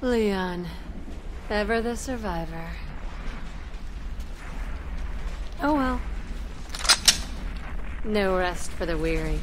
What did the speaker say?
Leon, ever the survivor. Oh well. No rest for the weary.